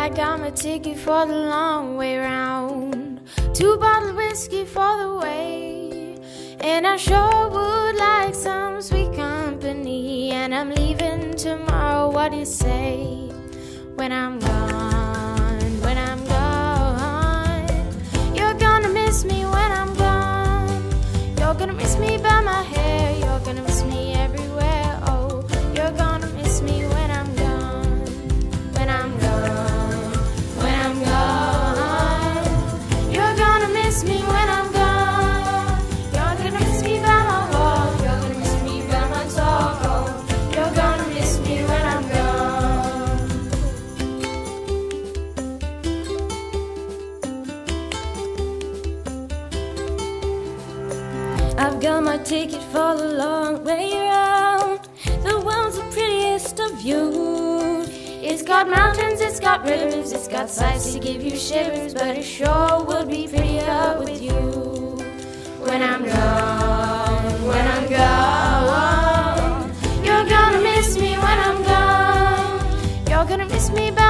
I got my ticket for the long way round. Two bottle whiskey for the way. And I sure would like some sweet company. And I'm leaving tomorrow. What do you say? When I'm gone, I've got my ticket for the long way round. The world's the prettiest of views. It's got mountains, it's got rivers, it's got sights to give you shivers, but it sure would be prettier with you. When I'm gone, when I'm gone, you're gonna miss me when I'm gone. You're gonna miss me by